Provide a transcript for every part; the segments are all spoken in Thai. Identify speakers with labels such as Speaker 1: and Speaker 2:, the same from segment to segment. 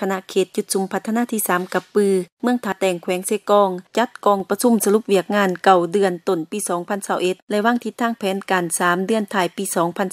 Speaker 1: คณะเขตจุดจุมพัฒนาที่ 3 กับปือ เมืองถาแตงแขวงเซกอง จัดกองประชุมสรุปเวียกงานเก่าเดือนต้นปี 2021และวางทิศทางแผนการ 3 เดือนถ่ายปี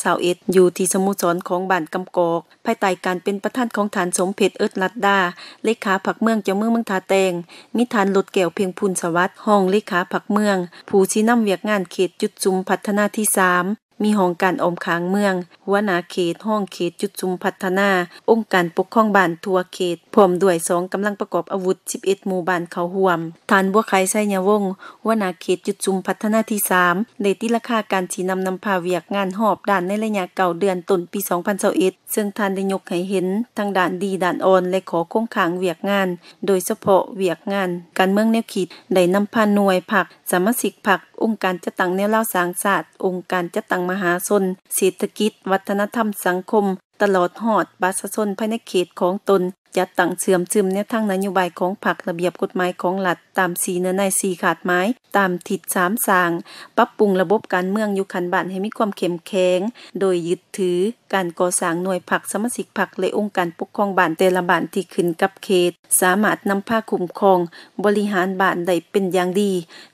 Speaker 1: 2021อยู่ที่สโมสรของบ้านกำกอก ภายใต้การเป็นประธานของฐานสมเพชรเอิดลัดดา เลขาผักเมืองเจ้าเมืองเมืองถาแตงมีฐานลดแก้วเพียงพูนสวัสดิ์ห้องเลขาผักเมือง ผู้ชี้นำเวียกงานเขตจุดจุมพัฒนาที่ 3 มีห้องการอมค้างเมือง หัวหน้าเขตห้องเขตจุดจุมพัฒนา องค์การปกครองบ้านทั่วเขตพร้อมด้วย2กำลังประกอบอาวุธ 11 หมู่บ้านเขาร่วมท่านบัวไขไสยวงหัวหน้าเขตจุดจุมพัฒนาที่ 3 ได้ติราคาการฉีนำนำพาเวียกงานหอบด้านในระยะเก่าเดือนต้นปี 2021ซึ่งท่านได้ยกให้เห็นทั้งด้านดีด้านอ่อนและขอคงขางเวียกงาน โดยเฉพาะเวียกงาน การเมืองแนวคิดได้นำพาหน่วยผักสมาชิกผัก องค์การจัดตั้งแนวเล่าสางศาสตร์ องค์การจัดตั้งมหาชนเศรษฐกิจ วัฒนธรรมสังคม ตลอดหอดประชาชนภายในเขตของตน จัดตั้งเสื่อมซึมแนวทางนโยบายของผักระเบียบกฎหมายของรัฐตามสีเนื้อใน4ขาดไม้ ตามทิศ3สร้าง ปรับปรุงระบบการเมืองอยู่คันบ้านให้มีความเข้มแข็งโดยยึดถือการก่อสร้างหน่วยผักสมาชิกผักและองค์การปกครองบ้านแต่ละบ้านที่ขึ้นกับเขต สามารถนำพาคุ้มครอง บริหารบ้านได้เป็นอย่างดี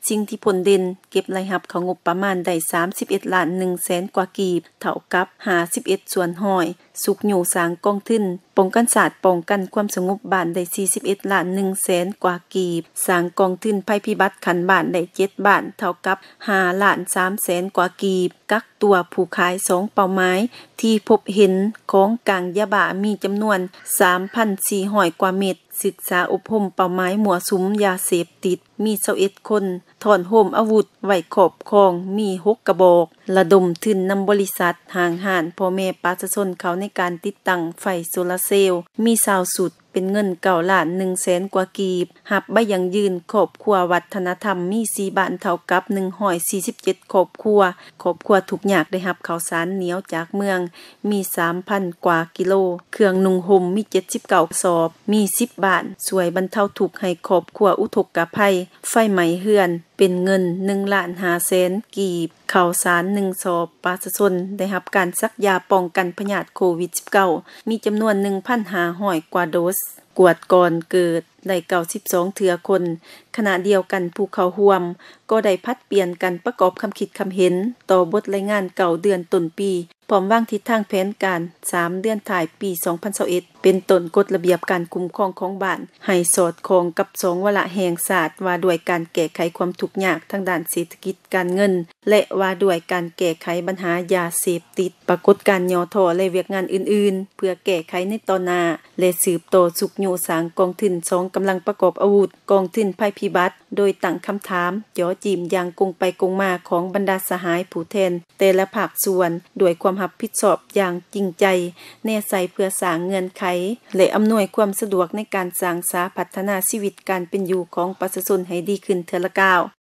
Speaker 1: สิ่งที่ผลเด่นเก็บรายรับเขางบประมาณได้31ล้าน1แสนกว่ากีบเท่ากับ51ส่วนห้อย สุกอยู่สางกองทึนป้องกันศาสตร์ป้องกันความสงบบ้านได้41ล้าน1แสนกว่ากีบสางกองทึนภัยพิบัติขันบ้านได้7บ้านเท่ากับ5ล้าน3แสนกว่ากีบ กักตัวผู้ขาย2เป้าหมาย ที่พบเห็นของกลางยาบามีจำนวน 3,400 กว่าเม็ดศึกษาอบรมเป้าไม้หมัวสุมยาเสพติด มีเซเอ็ดคนถอนโฮมอาวุธไหวขอบคองมี6กระบอก ระดมทุนนำบริษัทห่างห่านพ่อแม่ประชาชนเขาในการติดตั้งไฟโซลาเซลล์มีสาวสุดเป็นเงิน9ล้าน1แสนกว่ากีบ หับใบยังยืนครอบครัววัฒนธรรมมี4บ้านเท่ากับ147ครอบครัวครอบครัวทุกอยากได้รับข้าวสารเหนียวจากเมือง มี3,000กว่ากิโล เครื่องนุ่งห่มมี79สอบ มี10บบาทสวยบรรเทาทุกให้ครอบครัวอุทกภัย ไฟไหม้เฮือน เป็นเงิน1ล้านหาแสนกีบข่าวสาร1สอบประชาชนได้รับการซักยาป้องกันพยาธิโควิด -19 มีจำนวน 1,500กว่าโดส กวดก่อนเกิดได้92เถือคน ขณะเดียวกันผู้เขาร่วม ก็ได้พัดเปลี่ยนกันประกอบคำคิดคำเห็น ต่อบทรายงานเก่าเดือนต้นปี พร้อมวางทิศทางแผนการ 3 เดือนถ่ายปี 2021เป็นต้นกฎระเบียบการคุ้มครองของบ้าน ให้สอดคองกับ2วาระแห่งศาสตร์ว่าด้วยการแก้ไขความทุกข์ยากทางด้านเศรษฐกิจการเงิน และว่าด้วยการแก้ไขปัญหายาเสพติด ปรากฏการยอทอและเวียกงานอื่น ๆ เพื่อแก้ไขในตอนหน้าและสืบโตสุขอยู่สางกองทุน2กำลังประกอบอาวุธกองทุนภัยพิบัติ โดยตั้งคำถามจ่อจีมอย่างกงไปกงมาของบรรดาสหายผู้แทน แต่ละภาคส่วนด้วยความหับผิดชอบอย่างจริงใจ แน่ใสเพื่อสร้างเงื่อนไข และอำนวยความสะดวกในการสร้างสาพัฒนาชีวิตการเป็นอยู่ของประชาชนให้ดีขึ้นเทละก้าว